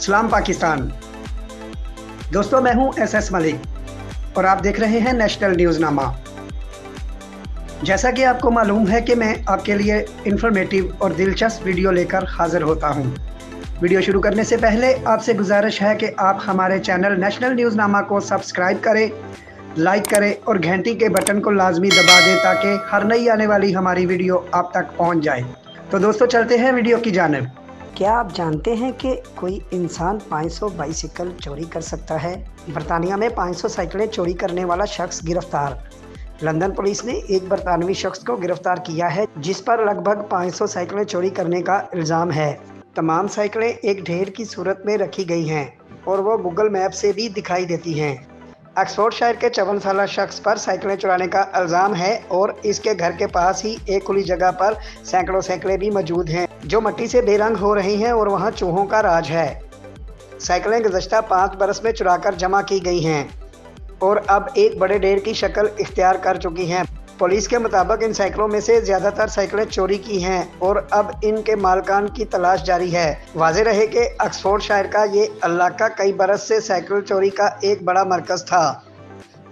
सलाम पाकिस्तान। दोस्तों, मैं हूँ एस एस मलिक और आप देख रहे हैं नेशनल न्यूज़ नामा जैसा कि आपको मालूम है कि मैं आपके लिए इन्फॉर्मेटिव और दिलचस्प वीडियो लेकर हाजिर होता हूँ। वीडियो शुरू करने से पहले आपसे गुजारिश है कि आप हमारे चैनल नेशनल न्यूज़ नामा को सब्सक्राइब करें, लाइक करें और घंटी के बटन को लाजमी दबा दें ताकि हर नई आने वाली हमारी वीडियो आप तक पहुँच जाए। तो दोस्तों, चलते हैं वीडियो की जानब। क्या आप जानते हैं कि कोई इंसान 500 बाइसिकल चोरी कर सकता है? बरतानिया में 500 साइकिलें चोरी करने वाला शख्स गिरफ़्तार। लंदन पुलिस ने एक बरतानवी शख्स को गिरफ़्तार किया है, जिस पर लगभग 500 साइकिलें चोरी करने का इल्ज़ाम है। तमाम साइकिलें एक ढेर की सूरत में रखी गई हैं और वो गूगल मैप से भी दिखाई देती हैं। ऑक्सफोर्ड शहर के चौवन साल शख्स पर साइकिलें चुराने का इल्ज़ाम है और इसके घर के पास ही एक खुली जगह पर सैकड़ों साइकिलें भी मौजूद हैं। जो मट्टी से बेरंग हो रही हैं और वहाँ चूहों का राज है। साइकिलें गुजशत पाँच बरस में चुराकर जमा की गई हैं और अब एक बड़े ढेर की शक्ल इख्तियार कर चुकी हैं। पुलिस के मुताबिक इन साइकिलों में से ज़्यादातर साइकिलें चोरी की हैं और अब इनके मालकान की तलाश जारी है। वाजे रहे कि ऑक्सफोर्ड शहर का ये इलाका कई बरस से साइकिल चोरी का एक बड़ा मरकज़ था।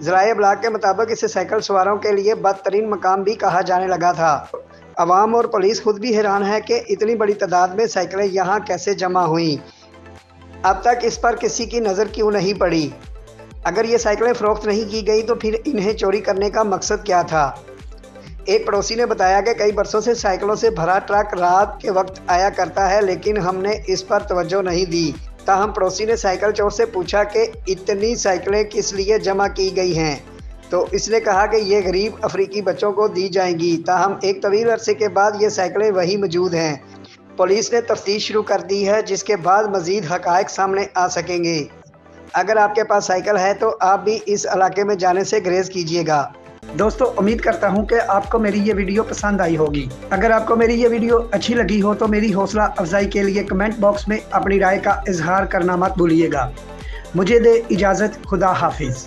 जराए ब्लाक के मुताबिक इसे साइकिल सवारों के लिए बदतरीन मकाम भी कहा जाने लगा था। अवाम और पुलिस खुद भी हैरान है कि इतनी बड़ी तादाद में साइकिलें यहाँ कैसे जमा हुई। अब तक इस पर किसी की नज़र क्यों नहीं पड़ी? अगर ये साइकिलें फ़रोख्त नहीं की गई तो फिर इन्हें चोरी करने का मकसद क्या था? एक पड़ोसी ने बताया कि कई बरसों से साइकिलों से भरा ट्रक रात के वक्त आया करता है, लेकिन हमने इस पर तवज्जो नहीं दी। ताहम पड़ोसी ने साइकिल चोर से पूछा कि इतनी साइकिलें किस लिए जमा की गई हैं? तो इसने कहा कि ये गरीब अफ्रीकी बच्चों को दी जाएँगी। ताहम, एक तवील अरसे के बाद ये साइकिलें वही मौजूद हैं। पुलिस ने तफ्तीश शुरू कर दी है, जिसके बाद मज़ीद हकायक सामने आ सकेंगे। अगर आपके पास साइकिल है तो आप भी इस इलाके में जाने से ग्रेज कीजिएगा। दोस्तों, उम्मीद करता हूँ कि आपको मेरी ये वीडियो पसंद आई होगी। अगर आपको मेरी ये वीडियो अच्छी लगी हो तो मेरी हौसला अफजाई के लिए कमेंट बॉक्स में अपनी राय का इजहार करना मत भूलिएगा। मुझे दे इजाज़त, खुदा हाफिज़।